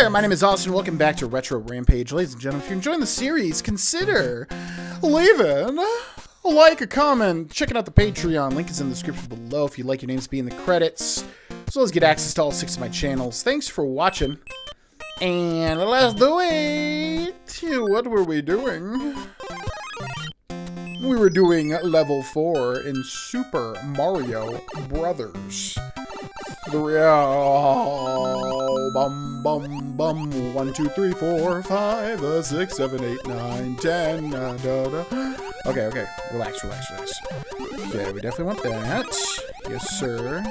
there, my name is Austin. Welcome back to Retro Rampage. Ladies and gentlemen, if you're enjoying the series, consider leaving a like, a comment, checking out the Patreon. Link is in the description below if you'd like your names to be in the credits, as well as get access to all six of my channels. Thanks for watching, and let's do it! What were we doing? We were doing level 4 in Super Mario Brothers. Three, oh, bum, bum, bum. One, two, three, four, five, uh, six, seven, eight, nine, ten. Uh, da, da. Okay, okay. Relax, relax, relax. Okay, we definitely want that. Yes, sir.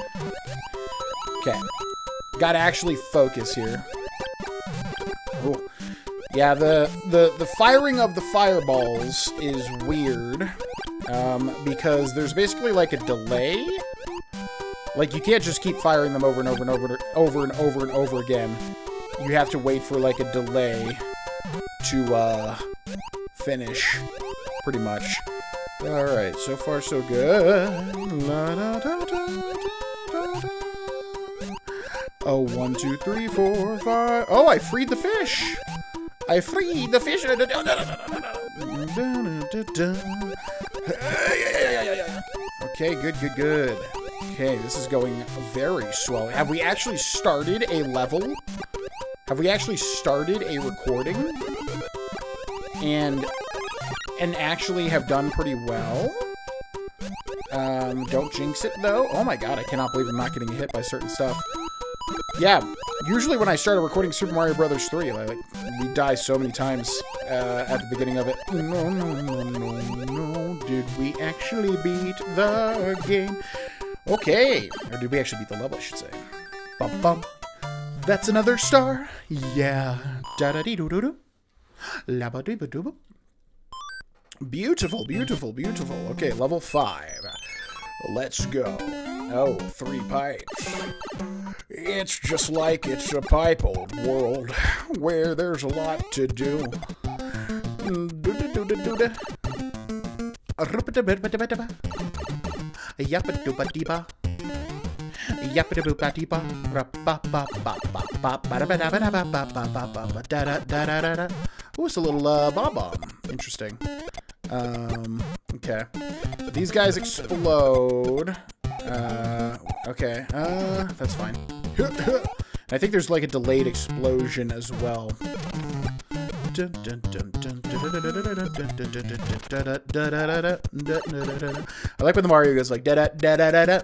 Okay. Gotta actually focus here. Oh. Yeah, the, the, the firing of the fireballs is weird. Um, because there's basically like a delay like, you can't just keep firing them over and over and over and over and over and over again. You have to wait for, like, a delay to, uh, finish, pretty much. Alright, so far so good. La, da, da, da, oh, one, two, three, four, five. Oh, I freed the fish! I freed the fish! Okay, good, good, good. Okay, this is going very swell. Have we actually started a level? Have we actually started a recording? And and actually have done pretty well? Um, don't jinx it, though. Oh my god, I cannot believe I'm not getting hit by certain stuff. Yeah, usually when I started recording Super Mario Brothers 3, like, we die so many times uh, at the beginning of it. No, no, no, no, no. Did we actually beat the game? Okay. Or did we actually beat the level, I should say. Bum bum. That's another star. Yeah. Da da dee doo doo doo. La ba dee ba doo Beautiful, beautiful, beautiful. Okay, level five. Let's go. Oh, three pipes. It's just like it's a pipe old world where there's a lot to do. Yappa doopa deepa. Yappa doopa deepa. Ooh, it's a little uh, Bob-omb. Interesting. Um, okay. These guys explode. Uh, okay. Uh, that's fine. I think there's like a delayed explosion as well. I like when the Mario goes like da da da da da da.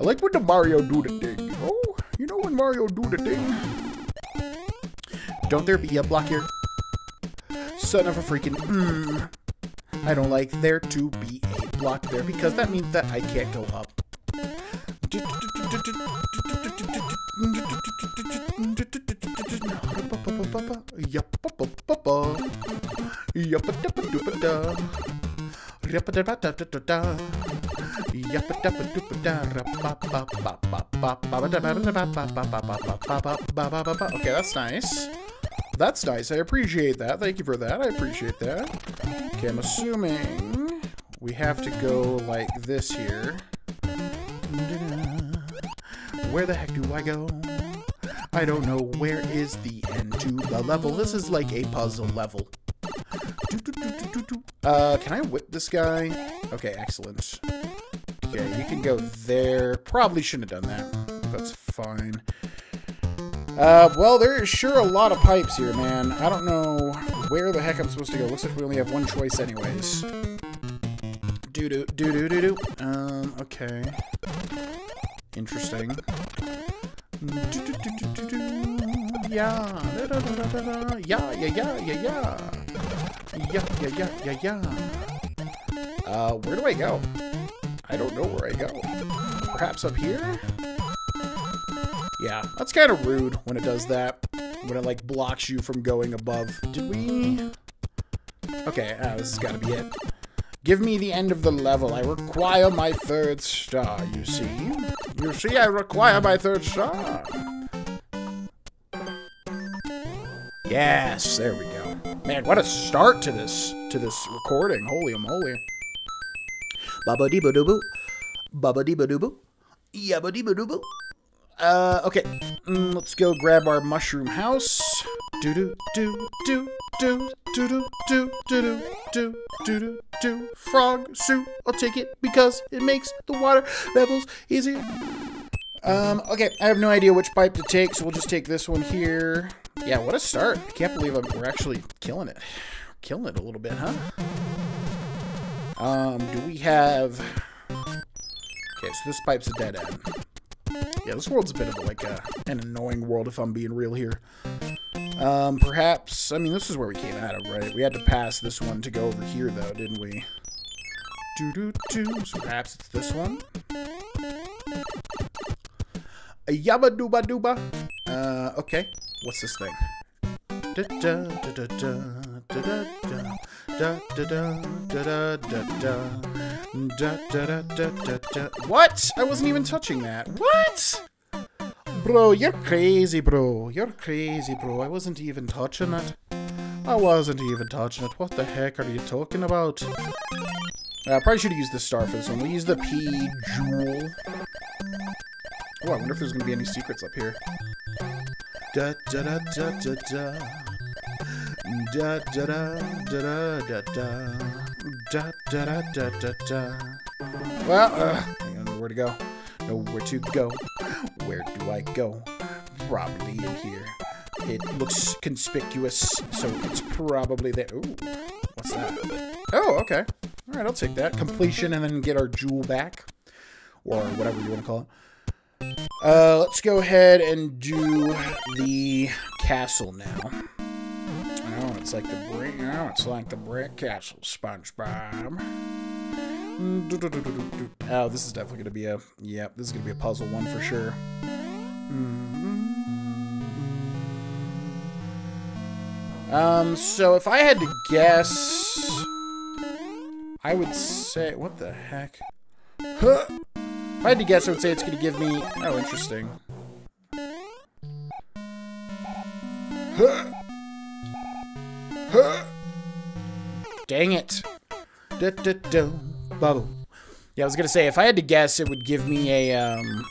I like when the Mario do the thing. Oh, you know when Mario do the thing. Don't there be a block here? Son of a freaking mm. I don't like there to be a block there because that means that I can't go up. Okay, that's nice. That's nice. I appreciate that. Thank you for that. I appreciate that. Okay, I'm assuming we have to go like this here. Where the heck do I go? I don't know where is the end to the level. This is like a puzzle level. Uh, can I whip this guy? Okay, excellent. Okay, you can go there. Probably shouldn't have done that. That's fine. Uh, well, there is sure a lot of pipes here, man. I don't know where the heck I'm supposed to go. Looks like we only have one choice anyways. Do-do, do-do-do-do. Um, okay. Interesting. Yeah. Yeah, yeah, yeah, yeah, yeah. Yeah, yeah, yeah. Uh, where do I go? I don't know where I go. Perhaps up here? Yeah, that's kind of rude when it does that. When it, like, blocks you from going above. Did we... Okay, uh, this has got to be it. Give me the end of the level. I require my third star, you see? You see, I require my third star. Yes, there we go. Man, what a start to this to this recording. Holy moly. Baba dee ba doo boo. Baba dee ba doo boo. Yabba dee ba doo boo. Uh, okay. Mm, let's go grab our mushroom house. Do do do do do do do do do do do do do frog suit. I'll take it because it makes the water levels easier. Um, okay, I have no idea which pipe to take, so we'll just take this one here. Yeah, what a start. I can't believe I'm, we're actually killing it. Killing it a little bit, huh? Um, do we have... Okay, so this pipe's a dead end. Yeah, this world's a bit of like a, an annoying world if I'm being real here. Um, perhaps, I mean, this is where we came out of, right? We had to pass this one to go over here, though, didn't we? Do do do. So perhaps it's this one. A yabba dooba dooba. Uh, okay. What's this thing? Da da da What? I wasn't even touching that. What? Bro, you're crazy, bro. You're crazy, bro. I wasn't even touching it. I wasn't even touching it. What the heck are you talking about? I uh, probably should have used the star for this one. We'll use the P jewel. Oh, I wonder if there's to be any secrets up here. Da da da da da da. Da da da da da da da. Da da da da da. Well, uh, I don't know where to go. Know where to go. Where do I go? Probably in here. It looks conspicuous, so it's probably there. Ooh, what's that? Oh, okay. All right, I'll take that. Completion and then get our jewel back. Or whatever you want to call it. Uh, let's go ahead and do the castle now. It's like the brick. Oh, it's like the brick castle, SpongeBob. Oh, this is definitely gonna be a. Yep, this is gonna be a puzzle one for sure. Um, so if I had to guess, I would say, what the heck? Huh. If I had to guess, I would say it's going to give me... Oh, interesting. Huh. Huh. Dang it. Da, da, da, bubble. Yeah, I was going to say, if I had to guess, it would give me a, um...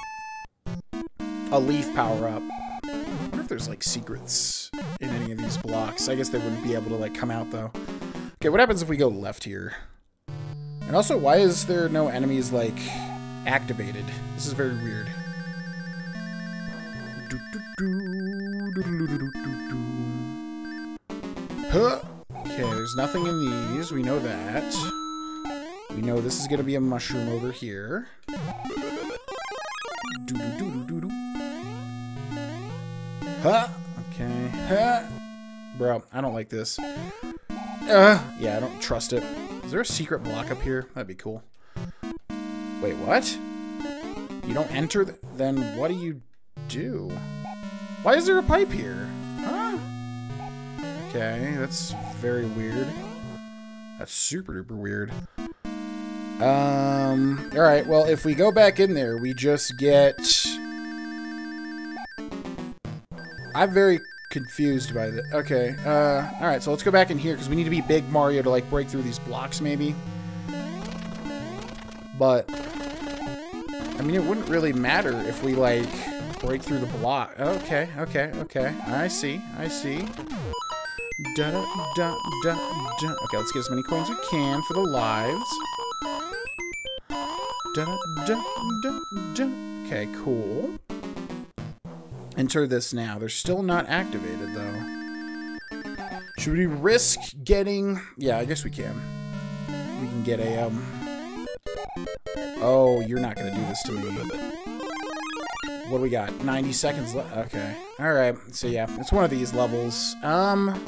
A leaf power-up. I wonder if there's, like, secrets in any of these blocks. I guess they wouldn't be able to, like, come out, though. Okay, what happens if we go left here? And also, why is there no enemies, like activated. This is very weird. Okay, there's nothing in these. We know that. We know this is going to be a mushroom over here. Huh. Okay. Huh. Bro, I don't like this. Uh, yeah, I don't trust it. Is there a secret block up here? That'd be cool. Wait, what? You don't enter, th then what do you do? Why is there a pipe here? Okay, that's very weird. That's super duper weird. Um, alright, well, if we go back in there, we just get... I'm very confused by this. Okay, uh, alright, so let's go back in here, because we need to be Big Mario to, like, break through these blocks, maybe. But I mean, it wouldn't really matter if we, like, break through the block. Okay, okay, okay. I see, I see. Da da da da da. Okay, let's get as many coins we can for the lives. Da da da da da. Okay, cool. Enter this now. They're still not activated, though. Should we risk getting... Yeah, I guess we can. We can get a, um... Oh, you're not going to do this to me. What do we got? 90 seconds left. Okay. Alright. So, yeah. It's one of these levels. Um,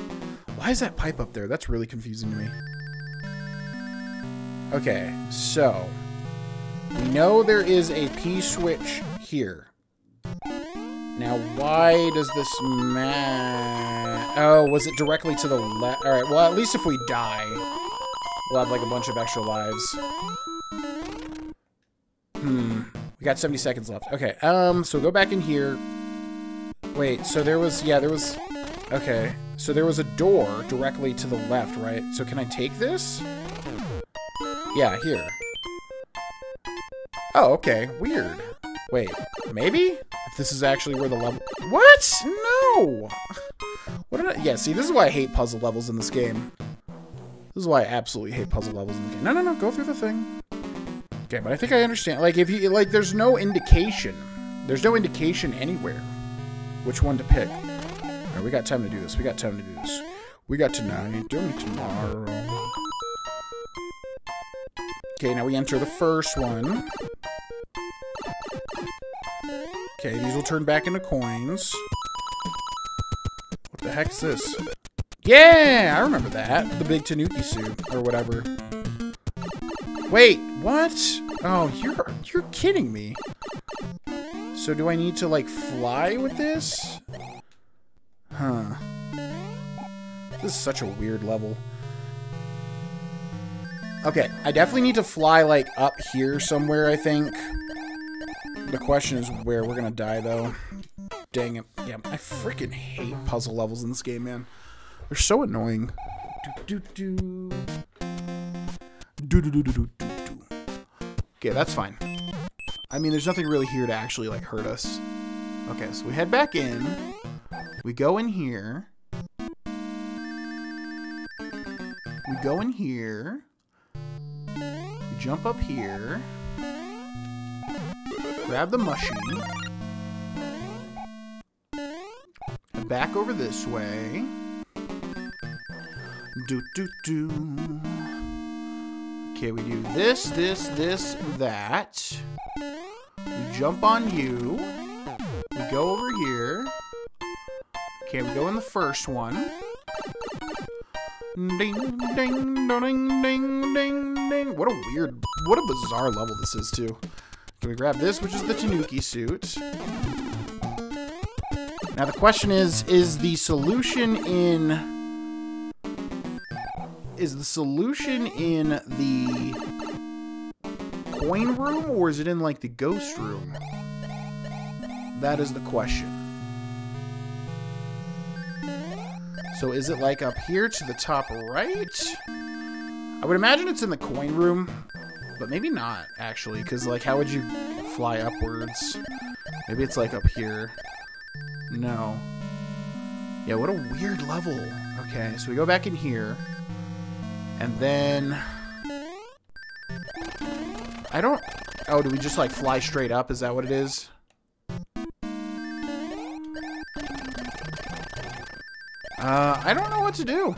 Why is that pipe up there? That's really confusing to me. Okay. So, we know there is a P-switch here. Now, why does this matter? Oh, was it directly to the left? Alright, well, at least if we die, we'll have, like, a bunch of extra lives. Hmm. We got 70 seconds left. Okay, um, so go back in here. Wait, so there was, yeah, there was, okay. So there was a door directly to the left, right? So can I take this? Yeah, here. Oh, okay, weird. Wait, maybe? If this is actually where the level... What? No! What did I... Yeah, see, this is why I hate puzzle levels in this game. This is why I absolutely hate puzzle levels in the game. No, no, no, go through the thing. Okay, but I think I understand. Like, if you... Like, there's no indication. There's no indication anywhere which one to pick. We got time to do this. We got time to do this. We got tonight, we tomorrow. Okay, now we enter the first one. Okay, these will turn back into coins. What the heck's this? Yeah, I remember that. The big Tanuki suit, or whatever. Wait, what? Oh, you're you're kidding me. So do I need to, like, fly with this? Huh. This is such a weird level. Okay, I definitely need to fly, like, up here somewhere, I think. The question is where we're gonna die, though. Dang it. Yeah, I freaking hate puzzle levels in this game, man. They're so annoying. Do, do, do. Do, do, do, do, do. Okay, that's fine. I mean, there's nothing really here to actually, like, hurt us. Okay, so we head back in. We go in here. We go in here. We jump up here. Grab the mushy. And back over this way. Do do do. Okay, we do this, this, this, that. We jump on you. We go over here. Okay, we go in the first one. Ding, ding, ding, ding, ding, ding. What a weird, what a bizarre level this is, too. Can we grab this, which is the Tanuki suit? Now the question is, is the solution in... Is the solution in the coin room, or is it in, like, the ghost room? That is the question. So is it like up here to the top right? I would imagine it's in the coin room, but maybe not, actually, because, like, how would you fly upwards? Maybe it's, like, up here. No. Yeah, what a weird level. Okay, so we go back in here, and then... I don't... Oh, do we just, like, fly straight up? Is that what it is? Uh, I don't know what to do.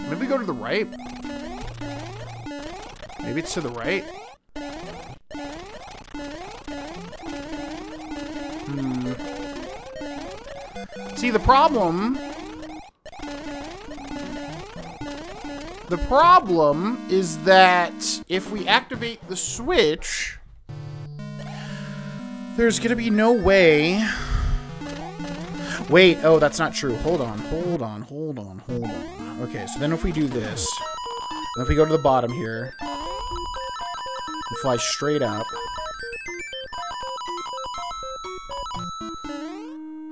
Maybe go to the right. Maybe it's to the right. Hmm. See, the problem... The problem is that if we activate the switch, there's gonna be no way Wait, oh, that's not true. Hold on, hold on, hold on, hold on. Okay, so then if we do this, then if we go to the bottom here, we fly straight up.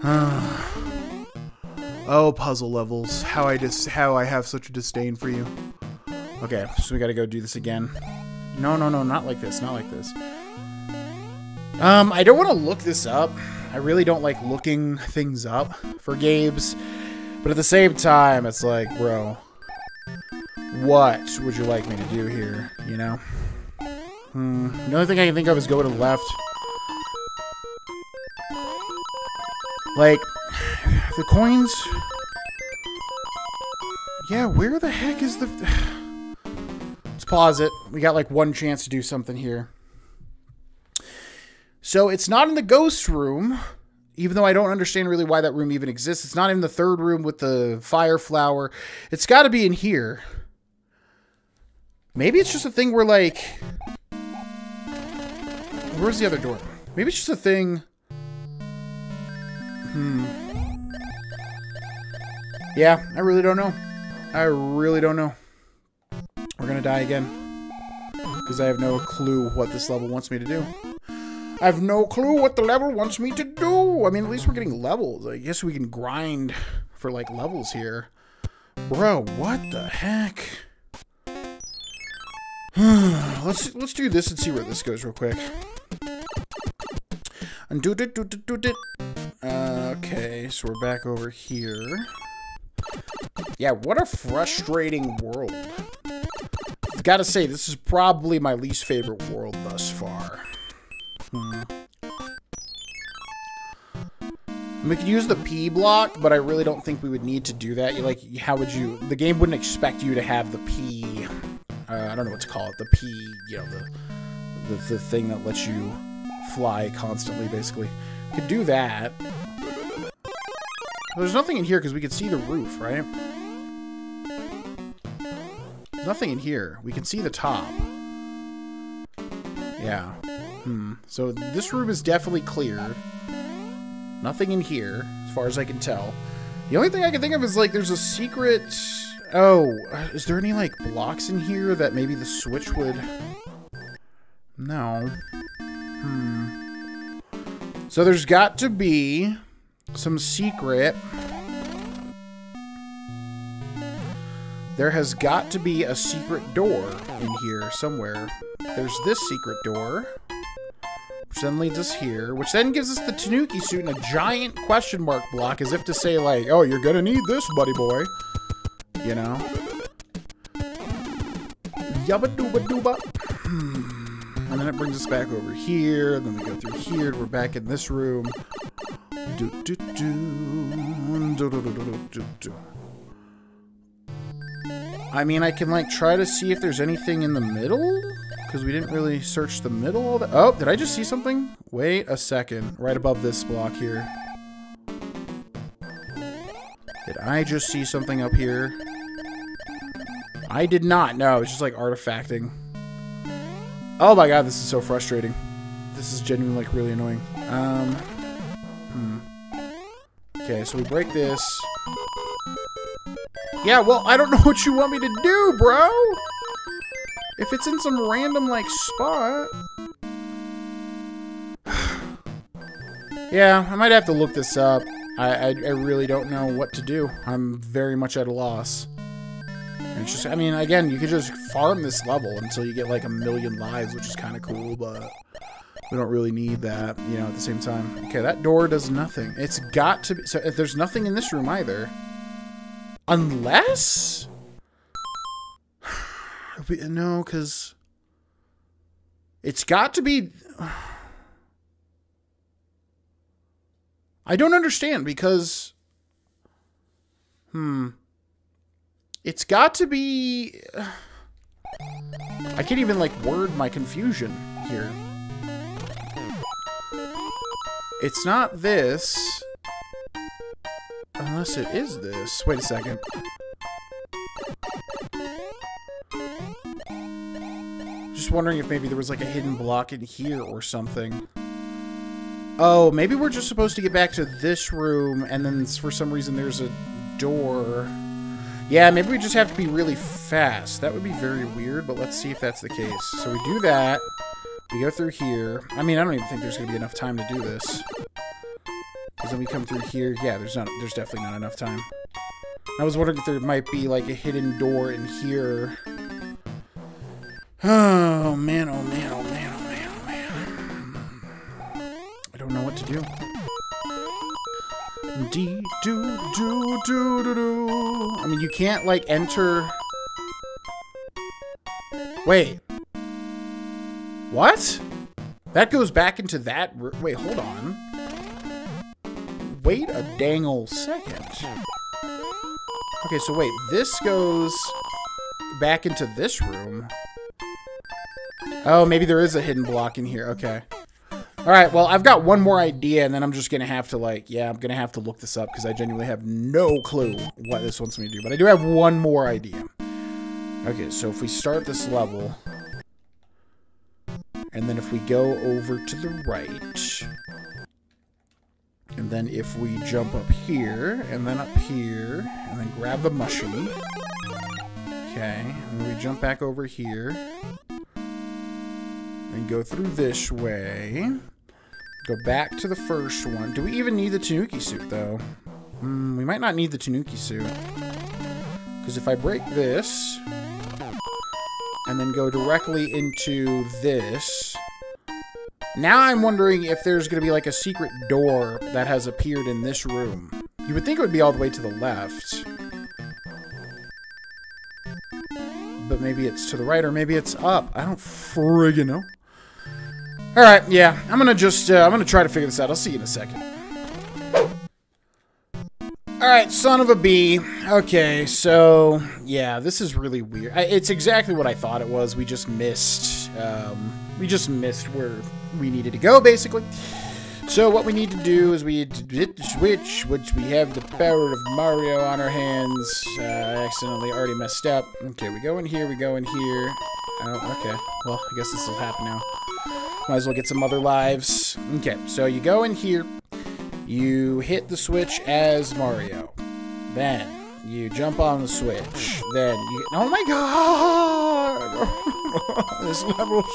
oh, puzzle levels. How I just how I have such a disdain for you. Okay, so we gotta go do this again. No, no, no, not like this, not like this. Um, I don't want to look this up. I really don't like looking things up for games. But at the same time, it's like, bro, what would you like me to do here, you know? Hmm. The only thing I can think of is go to the left. Like, the coins... Yeah, where the heck is the... Let's pause it. We got like one chance to do something here. So it's not in the ghost room, even though I don't understand really why that room even exists. It's not in the third room with the fire flower. It's got to be in here. Maybe it's just a thing where, like... Where's the other door? Maybe it's just a thing... Hmm. Yeah, I really don't know. I really don't know. We're gonna die again. Because I have no clue what this level wants me to do. I have no clue what the level wants me to do. I mean, at least we're getting levels. I guess we can grind for, like, levels here. Bro, what the heck? let's let's do this and see where this goes real quick. And do it, do it, do it. Okay, so we're back over here. Yeah, what a frustrating world. Gotta say, this is probably my least favorite world thus far. Hmm. We could use the P block, but I really don't think we would need to do that. You like, how would you? The game wouldn't expect you to have the P. Uh, I don't know what to call it. The P, you know, the, the the thing that lets you fly constantly, basically. Could do that. There's nothing in here because we could see the roof, right? There's nothing in here. We can see the top. Yeah. Hmm. So this room is definitely clear. Nothing in here, as far as I can tell. The only thing I can think of is, like, there's a secret... Oh, is there any, like, blocks in here that maybe the switch would... No. Hmm. So there's got to be some secret... There has got to be a secret door in here somewhere. There's this secret door which then leads us here, which then gives us the Tanuki suit and a giant question mark block as if to say, like, oh, you're gonna need this, buddy boy. You know? Yubba dooba dooba. And then it brings us back over here, then we go through here, we're back in this room. Do do do. Do do do do do do. I mean, I can, like, try to see if there's anything in the middle? Because we didn't really search the middle. Oh, did I just see something? Wait a second. Right above this block here. Did I just see something up here? I did not. No, it's just like artifacting. Oh my god, this is so frustrating. This is genuinely like really annoying. Um, hmm. Okay, so we break this. Yeah, well, I don't know what you want me to do, bro! If it's in some random, like, spot... yeah, I might have to look this up. I, I, I, really don't know what to do. I'm very much at a loss. It's just, I mean, again, you could just farm this level until you get, like, a million lives, which is kind of cool, but... We don't really need that, you know, at the same time. Okay, that door does nothing. It's got to be... So, if there's nothing in this room either... Unless... No, because it's got to be. I don't understand because. Hmm. It's got to be. I can't even like word my confusion here. It's not this. Unless it is this. Wait a second. Just wondering if maybe there was like a hidden block in here or something. Oh, maybe we're just supposed to get back to this room, and then for some reason there's a door. Yeah, maybe we just have to be really fast. That would be very weird, but let's see if that's the case. So we do that. We go through here. I mean, I don't even think there's going to be enough time to do this. Because then we come through here. Yeah, there's not. There's definitely not enough time. I was wondering if there might be like a hidden door in here. Oh man, oh man, oh man, oh man, oh man. I don't know what to do. Dee do do do do do. I mean, you can't like enter. Wait. What? That goes back into that. Wait, hold on. Wait a dangle second. Okay, so wait, this goes back into this room. Oh, maybe there is a hidden block in here. Okay. All right, well, I've got one more idea, and then I'm just going to have to, like, yeah, I'm going to have to look this up because I genuinely have no clue what this wants me to do. But I do have one more idea. Okay, so if we start this level, and then if we go over to the right, and then if we jump up here, and then up here, and then grab the mushy, okay, and we jump back over here, and go through this way. Go back to the first one. Do we even need the Tanuki suit, though? Mm, we might not need the Tanuki suit. Because if I break this, and then go directly into this, Now I'm wondering if there's going to be like a secret door that has appeared in this room. You would think it would be all the way to the left. But maybe it's to the right or maybe it's up. I don't friggin' know. Alright, yeah. I'm gonna just, uh, I'm gonna try to figure this out. I'll see you in a second. Alright, son of a bee. Okay, so, yeah, this is really weird. I, it's exactly what I thought it was. We just missed, um, we just missed where we needed to go, basically. So what we need to do is we hit the switch, which we have the power of Mario on our hands. Uh, I accidentally already messed up. Okay, we go in here, we go in here. Oh, okay. Well, I guess this will happen now. Might as well get some other lives. Okay, so you go in here. You hit the switch as Mario. Then you jump on the switch. Then you... Oh my god! this level's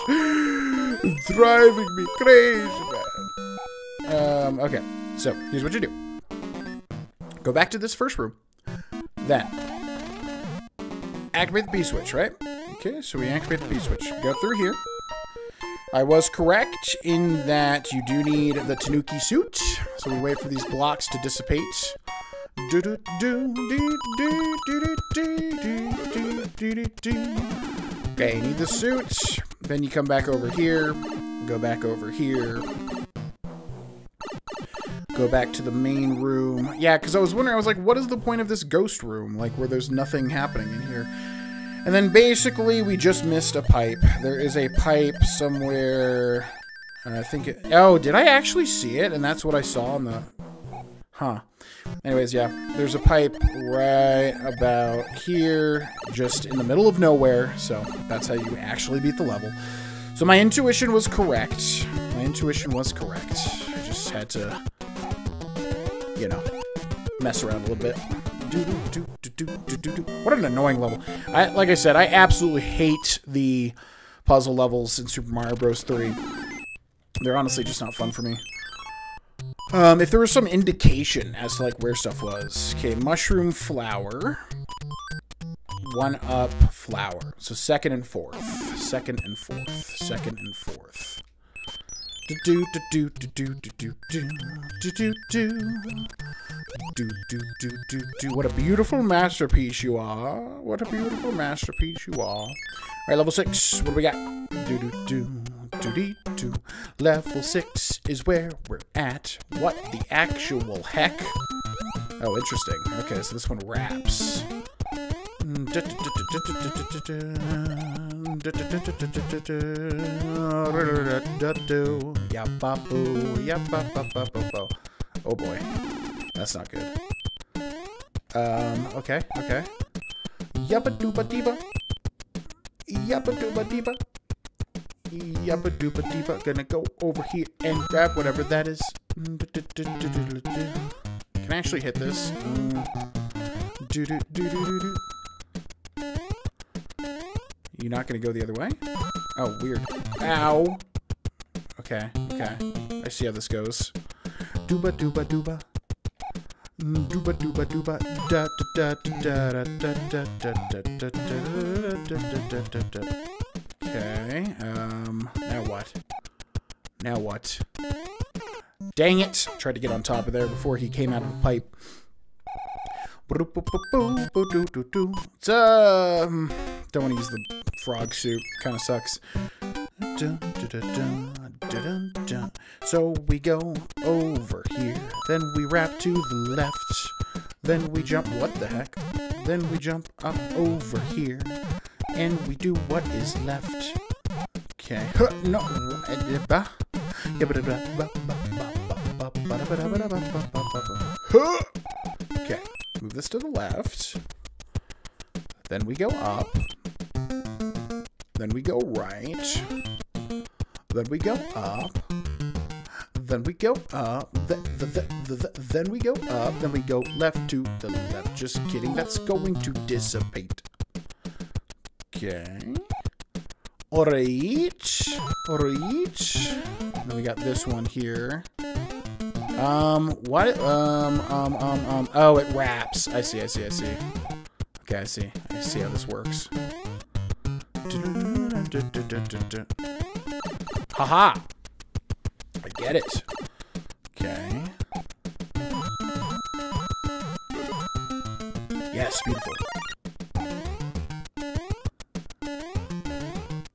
driving me crazy, man. Um, okay, so here's what you do. Go back to this first room. Then, activate the P-switch, right? Okay, so we activate the P-switch. Go through here. I was correct in that you do need the Tanuki suit. So we wait for these blocks to dissipate. Okay, need the suit. Then you come back over here. Go back over here go back to the main room. Yeah, because I was wondering, I was like, what is the point of this ghost room? Like, where there's nothing happening in here. And then basically, we just missed a pipe. There is a pipe somewhere. I think it... Oh, did I actually see it? And that's what I saw in the... Huh. Anyways, yeah. There's a pipe right about here, just in the middle of nowhere. So that's how you actually beat the level. So my intuition was correct. My intuition was correct. I just had to you know, mess around a little bit. What an annoying level. I, like I said, I absolutely hate the puzzle levels in Super Mario Bros. 3. They're honestly just not fun for me. Um, if there was some indication as to, like, where stuff was. Okay, mushroom flower. One up flower. So second and fourth. Second and fourth. Second and fourth. Do do do do do do do do do do do do do do do do What a beautiful masterpiece you are. What a beautiful masterpiece you are. Alright, level six. What do we got? Do do do do do do. Level six is where we're at. What the actual heck? Oh, interesting. Okay, so this one wraps. Oh boy. That's not good. Um, okay, okay. Yabba dooba diba. Yabba dooba diba. Yabba dooba diba. Gonna go over here and grab whatever that is. Can I actually hit this? Do do do do do do. You're not gonna go the other way? Oh, weird. Ow! Okay, okay. I see how this goes. Dooba dooba dooba. Dooba dooba dooba. Da da da da da da da da da da da da da da Okay, um, now what? Now what? Dang it! Tried to get on top of there before he came out of the pipe. It's, um, don't want to use the frog suit. Kind of sucks. So we go over here. Then we wrap to the left. Then we jump. What the heck? Then we jump up over here. And we do what is left. Okay. No. Okay. Move this to the left. Then we go up. Then we go right. Then we go up. Then we go up. The, the, the, then we go up. Then we go left to the left. Just kidding. That's going to dissipate. Okay. Alright. Alright. Then we got this one here. Um, what? Um, um, um, um. Oh, it wraps. I see, I see, I see. Okay, I see. I see how this works. Haha! -Ha. I get it. Okay. Yes, beautiful.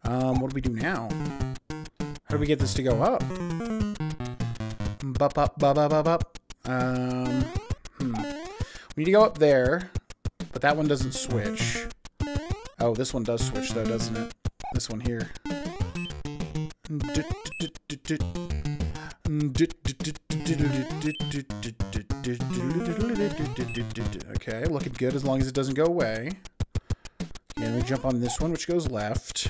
Um, what do we do now? How do we get this to go up? Bup, up, bup, bup, bup, up. Um, hmm. We need to go up there, but that one doesn't switch. Oh, this one does switch though, doesn't it? This one here. Okay, looking good as long as it doesn't go away. And we jump on this one, which goes left.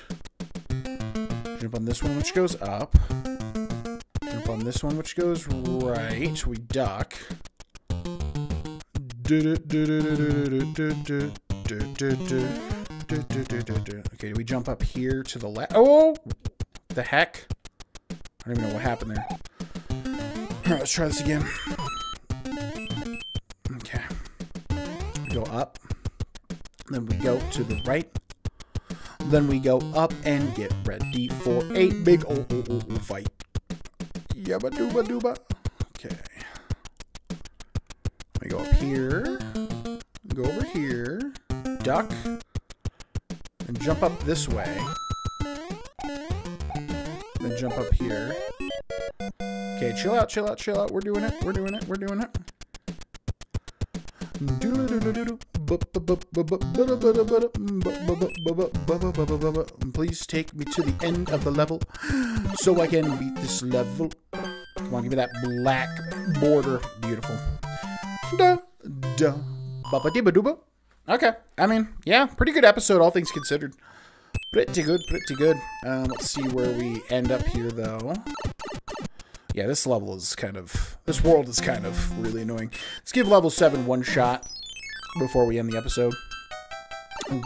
Jump on this one, which goes up. Jump on this one, which goes right. We duck. Okay, do we jump up here to the left. Oh! The heck? I don't even know what happened there. Alright, let's try this again. Okay. We go up. Then we go to the right. Then we go up and get ready for a big old, old, old, old fight. Yabba dooba dooba. Okay. We go up here. Go over here. Duck. And jump up this way. Then jump up here. Okay, chill out, chill out, chill out. We're doing it. We're doing it. We're doing it. Please take me to the end of the level so I can beat this level. Come on, give me that black border. Beautiful. Da, da, ba ba ba dooba. Okay, I mean, yeah, pretty good episode, all things considered. Pretty good, pretty good. Um, let's see where we end up here, though. Yeah, this level is kind of... This world is kind of really annoying. Let's give level 7 one shot before we end the episode.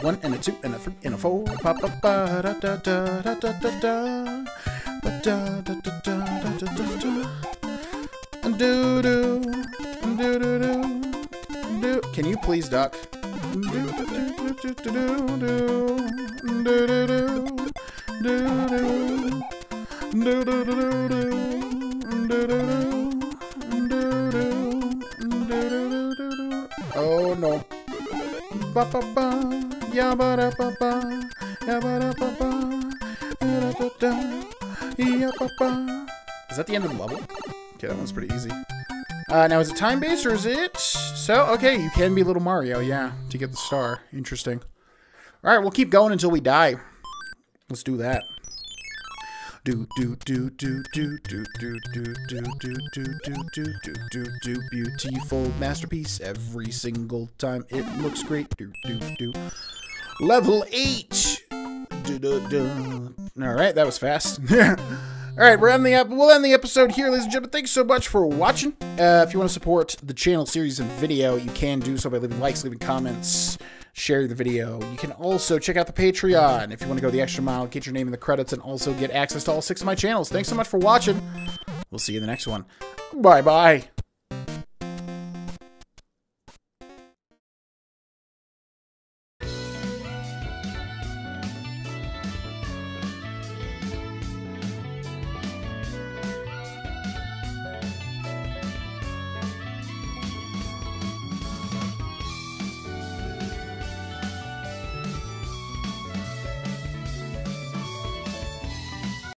One and a two and a three and a four. Ba ba ba da da da da da da da. Da da da da da da da da. Can you please duck? Oh no. Is that the end of the level? Okay, that one's pretty easy. Uh, now, is it time-based or is it... So, okay, you can be Little Mario, yeah, to get the star. Interesting. All right, we'll keep going until we die. Let's do that. Do do do do do do do do do do do do do do do do beautiful masterpiece every single time it looks great. Do do do. Level eight. All right, that was fast. All right, we're ending we'll end the episode here, ladies and gentlemen. Thanks so much for watching. Uh, if you want to support the channel, series, and video, you can do so by leaving likes, leaving comments, share the video. You can also check out the Patreon if you want to go the extra mile, get your name in the credits, and also get access to all six of my channels. Thanks so much for watching. We'll see you in the next one. Bye bye.